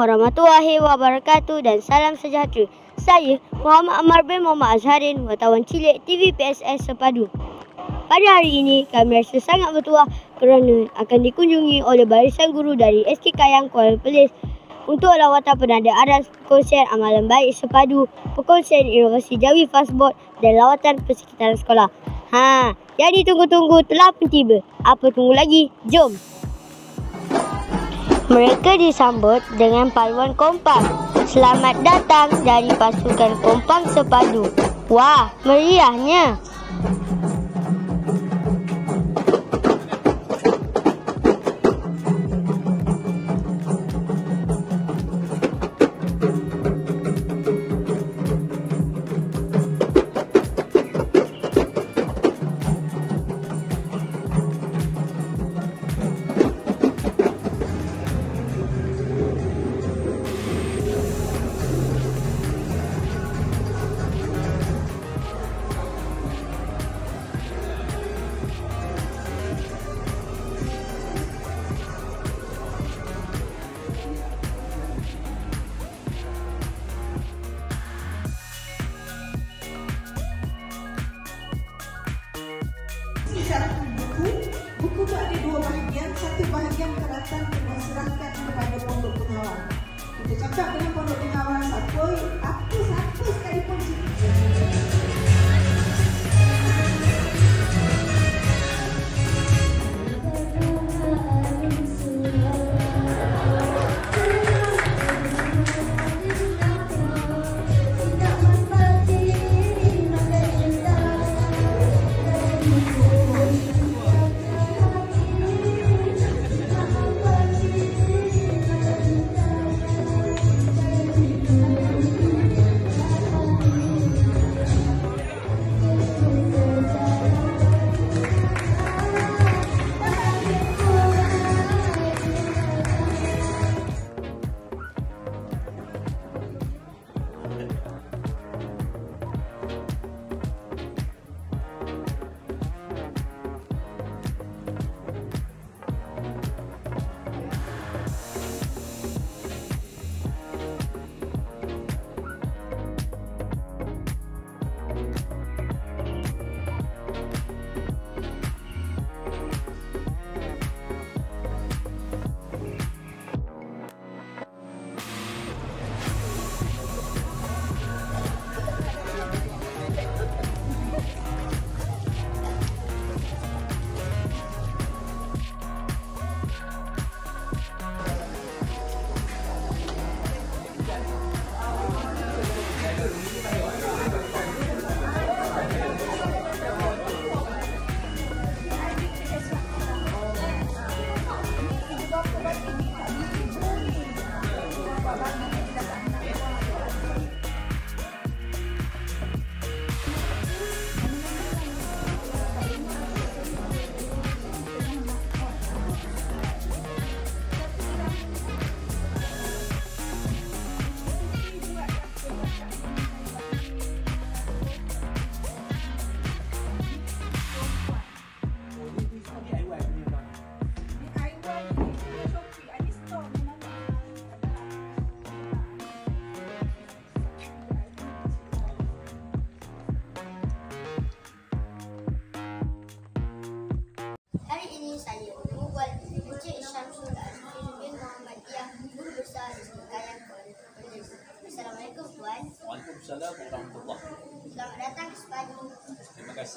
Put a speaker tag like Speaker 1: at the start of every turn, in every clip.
Speaker 1: warahmatullahi wabarakatuh dan salam sejahtera. Saya Muhammad Amar bin Muhammad Azharin, wartawan cilik TV PSS Sepadu. Pada hari ini, kami rasa sangat bertuah kerana akan dikunjungi oleh barisan guru dari SK Kayang Kuala Pelis untuk lawatan penanda aras perkongsian amalan baik sepadu, perkongsian inovasi Jawi Fastboard dan lawatan persekitaran sekolah. Ha, yang ditunggu-tunggu telah pun tiba. Apa tunggu lagi? Jom! Mereka disambut dengan paluan kompang. Selamat datang dari pasukan kompang sepadu. Wah, meriahnya!
Speaker 2: Instagram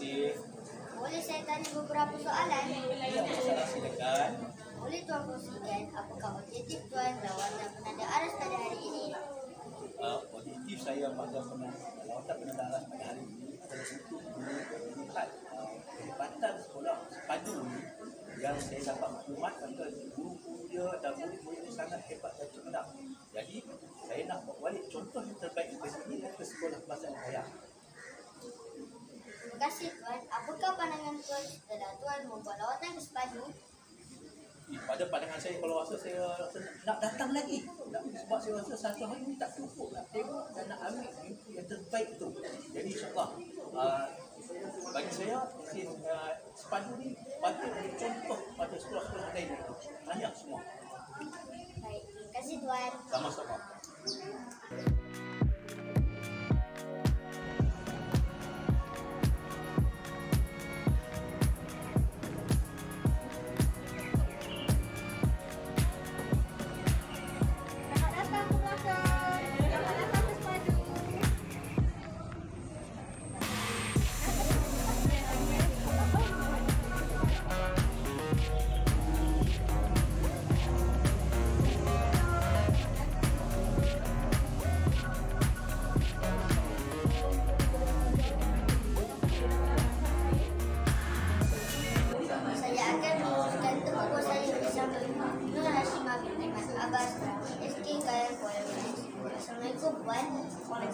Speaker 2: kasih.
Speaker 1: Boleh saya tanya beberapa soalan?
Speaker 2: Ya, masalah silakan.
Speaker 1: Boleh Tuan kongsikan apakah objektif Tuan lawatan penanda aras pada hari ini?
Speaker 2: Uh, objektif saya pada penanda, lawatan penanda aras pada hari ini adalah untuk melihat uh, kehebatan sekolah sepadu ini yang saya dapat maklumat kata guru-guru dia dan murid-murid dia sangat hebat dan cerdas. Jadi, saya nak bawa balik contoh yang terbaik di sini ke sekolah bahasa Kaya.
Speaker 1: Terima kasih Tuan. Apakah pandangan Tuan setelah Tuan membuat lawatan ke
Speaker 2: pada pandangan saya kalau rasa saya rasa nak datang lagi. Sebab saya rasa satu hari ni tak cukup nak tengok dan nak ambil yang terbaik tu. Jadi insyaAllah uh, bagi saya uh, sepadu ni patut menjadi contoh pada sekolah-sekolah lain. Banyak semua.
Speaker 1: Baik, terima kasih Tuan.
Speaker 3: Sama-sama.
Speaker 1: Assalamualaikum Puan.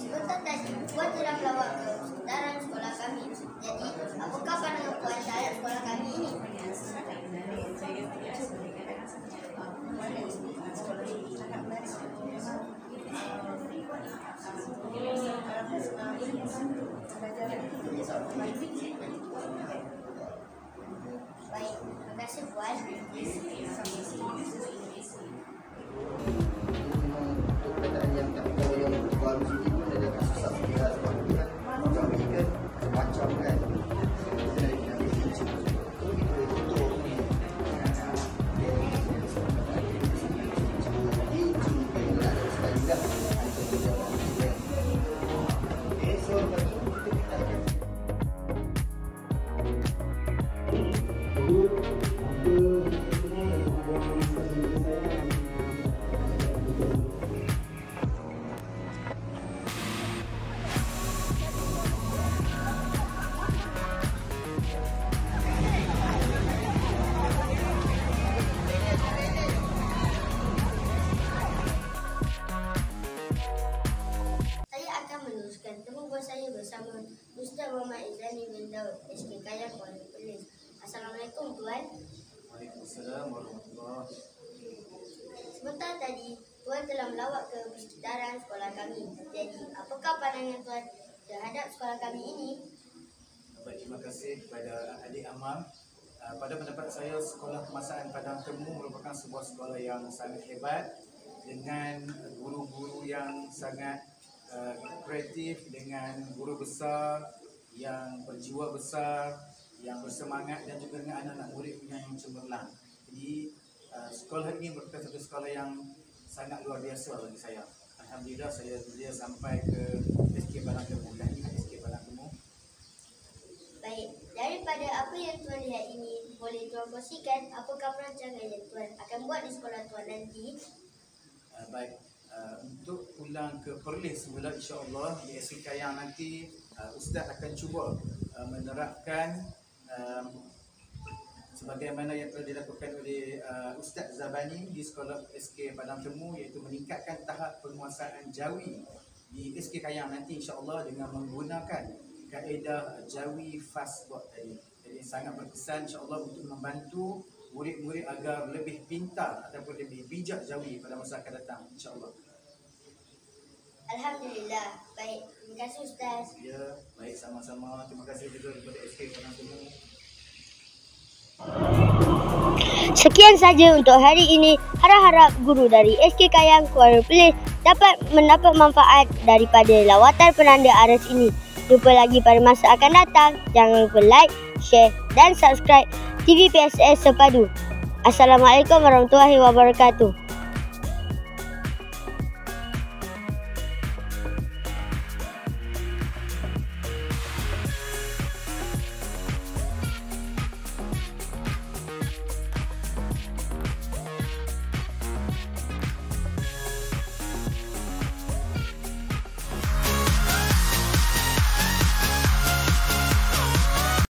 Speaker 1: Sebentar tadi, Puan telah melawat ke sekitaran sekolah kami. Jadi, apakah pandangan Puan terhadap sekolah kami ini? Baik, terima kasih Puan.
Speaker 4: Untuk
Speaker 1: Ustaz Muhammad Izani bin Daud SK Kayan Kuala Lumpur. Assalamualaikum Tuan.
Speaker 3: Waalaikumsalam warahmatullahi
Speaker 1: Sebentar tadi, Tuan telah melawat ke persekitaran sekolah kami. Jadi, apakah pandangan Tuan terhadap sekolah kami ini?
Speaker 3: Baik, terima kasih kepada adik Amam. Uh, pada pendapat saya, Sekolah Kemasaan Padang Temu merupakan sebuah sekolah yang sangat hebat dengan guru-guru yang sangat uh, kreatif, dengan guru besar yang berjiwa besar, yang bersemangat dan juga dengan anak-anak muridnya yang cemerlang. Jadi, uh, sekolah ini merupakan satu sekolah yang sangat luar biasa bagi saya. Alhamdulillah saya dia sampai ke SK Padang Temu dan ini SK Padang Temu
Speaker 1: Baik, daripada apa yang Tuan lihat ini, boleh Tuan kongsikan apakah perancangan yang Tuan akan buat di sekolah Tuan nanti?
Speaker 3: Uh, baik, uh, untuk pulang ke Perlis semula insya-Allah di SK Kayang nanti uh, ustaz akan cuba uh, menerapkan um, sebagaimana yang telah dilakukan oleh uh, Ustaz Zabani di sekolah SK Padang Temu iaitu meningkatkan tahap penguasaan Jawi di SK Kayang nanti insya-Allah dengan menggunakan kaedah Jawi fast board tadi. Jadi sangat berkesan insya-Allah untuk membantu murid-murid agar lebih pintar ataupun lebih bijak Jawi pada masa akan datang insya-Allah.
Speaker 1: Alhamdulillah. Baik, terima kasih Ustaz.
Speaker 3: Ya, baik sama-sama. Terima kasih juga kepada SK Padang Temu.
Speaker 1: Sekian saja untuk hari ini. Harap-harap guru dari SK Kayang Kuala Lumpur dapat mendapat manfaat daripada lawatan penanda aras ini. Jumpa lagi pada masa akan datang. Jangan lupa like, share dan subscribe TV PSS Sepadu. Assalamualaikum warahmatullahi wabarakatuh.